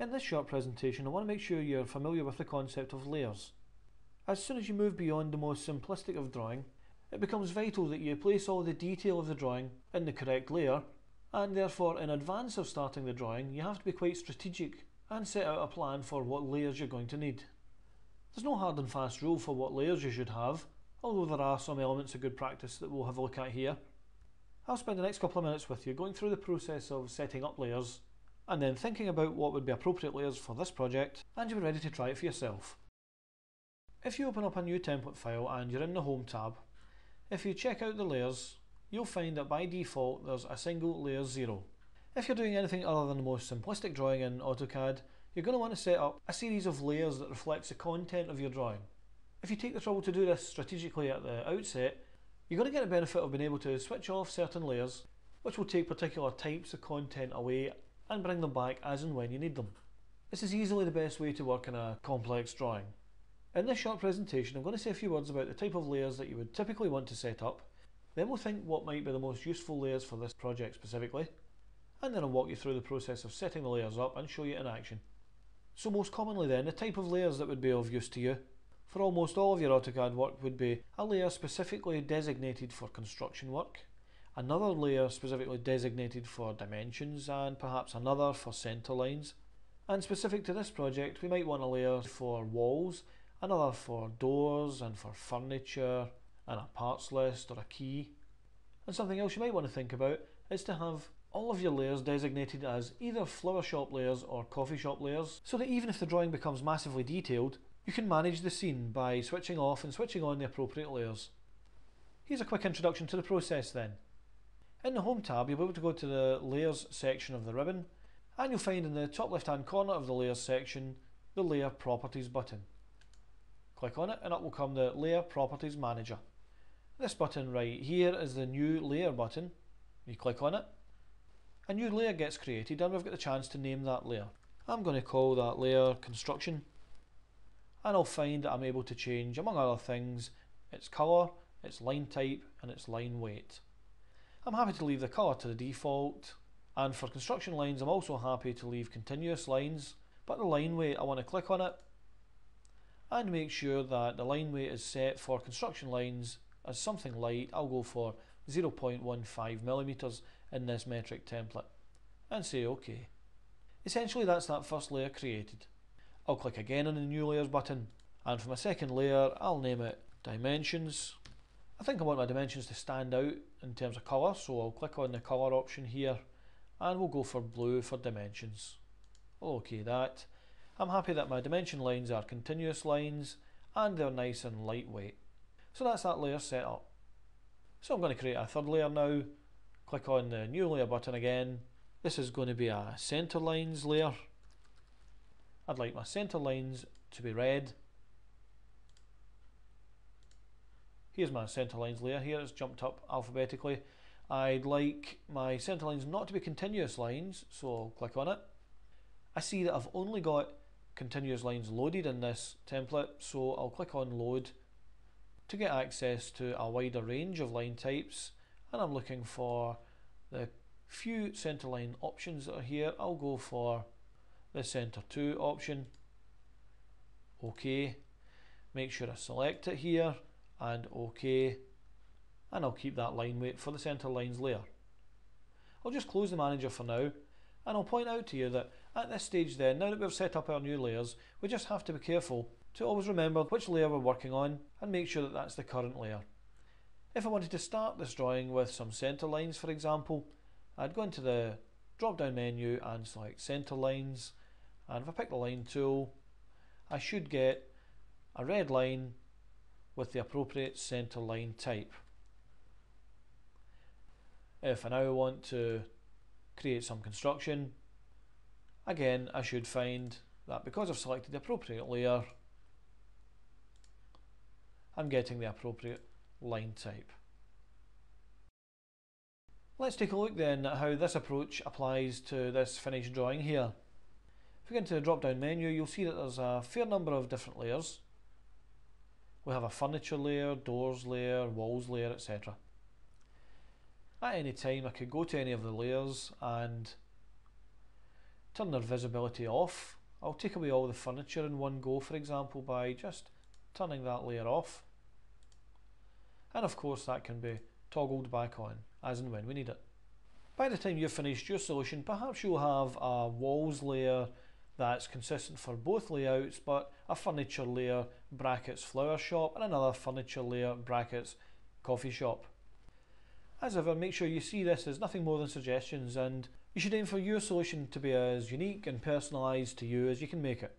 In this short presentation I want to make sure you're familiar with the concept of layers. As soon as you move beyond the most simplistic of drawing, it becomes vital that you place all the detail of the drawing in the correct layer and therefore in advance of starting the drawing you have to be quite strategic and set out a plan for what layers you're going to need. There's no hard and fast rule for what layers you should have, although there are some elements of good practice that we'll have a look at here. I'll spend the next couple of minutes with you going through the process of setting up layers and then thinking about what would be appropriate layers for this project and you'll be ready to try it for yourself. If you open up a new template file and you're in the Home tab, if you check out the layers, you'll find that by default there's a single layer 0. If you're doing anything other than the most simplistic drawing in AutoCAD, you're going to want to set up a series of layers that reflects the content of your drawing. If you take the trouble to do this strategically at the outset, you're going to get the benefit of being able to switch off certain layers, which will take particular types of content away and bring them back as and when you need them. This is easily the best way to work in a complex drawing. In this short presentation I'm going to say a few words about the type of layers that you would typically want to set up, then we'll think what might be the most useful layers for this project specifically, and then I'll walk you through the process of setting the layers up and show you in action. So most commonly then, the type of layers that would be of use to you for almost all of your AutoCAD work would be a layer specifically designated for construction work, another layer specifically designated for dimensions and perhaps another for centre lines. And specific to this project we might want a layer for walls, another for doors and for furniture and a parts list or a key. And something else you might want to think about is to have all of your layers designated as either flower shop layers or coffee shop layers so that even if the drawing becomes massively detailed you can manage the scene by switching off and switching on the appropriate layers. Here's a quick introduction to the process then. In the Home tab you'll be able to go to the Layers section of the ribbon and you'll find in the top left hand corner of the Layers section the Layer Properties button. Click on it and up will come the Layer Properties Manager. This button right here is the New Layer button. You click on it, a new layer gets created and we've got the chance to name that layer. I'm going to call that layer Construction and I'll find that I'm able to change, among other things, its colour, its line type and its line weight. I'm happy to leave the colour to the default and for construction lines I'm also happy to leave continuous lines but the line weight I want to click on it and make sure that the line weight is set for construction lines as something light. I'll go for 0.15 millimeters in this metric template and say OK. Essentially that's that first layer created. I'll click again on the new layers button and for my second layer I'll name it dimensions. I think I want my dimensions to stand out in terms of colour so I'll click on the colour option here and we'll go for blue for dimensions. OK that. I'm happy that my dimension lines are continuous lines and they're nice and lightweight. So that's that layer set up. So I'm going to create a third layer now. Click on the new layer button again. This is going to be a center lines layer. I'd like my center lines to be red. Here's my center lines layer here, it's jumped up alphabetically. I'd like my center lines not to be continuous lines, so I'll click on it. I see that I've only got continuous lines loaded in this template, so I'll click on load to get access to a wider range of line types and I'm looking for the few centerline options that are here. I'll go for the center 2 option. OK. Make sure I select it here and OK. And I'll keep that line weight for the center lines layer. I'll just close the manager for now and I'll point out to you that at this stage then, now that we've set up our new layers, we just have to be careful to always remember which layer we're working on and make sure that that's the current layer. If I wanted to start this drawing with some centre lines for example, I'd go into the drop down menu and select centre lines and if I pick the line tool I should get a red line with the appropriate centre line type. If I now want to create some construction again I should find that because I've selected the appropriate layer I'm getting the appropriate line type. Let's take a look then at how this approach applies to this finished drawing here. If we go into the drop down menu you'll see that there's a fair number of different layers. We have a furniture layer, doors layer, walls layer etc. At any time I could go to any of the layers and turn their visibility off. I'll take away all the furniture in one go for example by just turning that layer off. And of course that can be toggled back on as and when we need it. By the time you've finished your solution, perhaps you'll have a walls layer that's consistent for both layouts, but a furniture layer brackets flower shop and another furniture layer brackets coffee shop. As ever, make sure you see this as nothing more than suggestions and you should aim for your solution to be as unique and personalised to you as you can make it.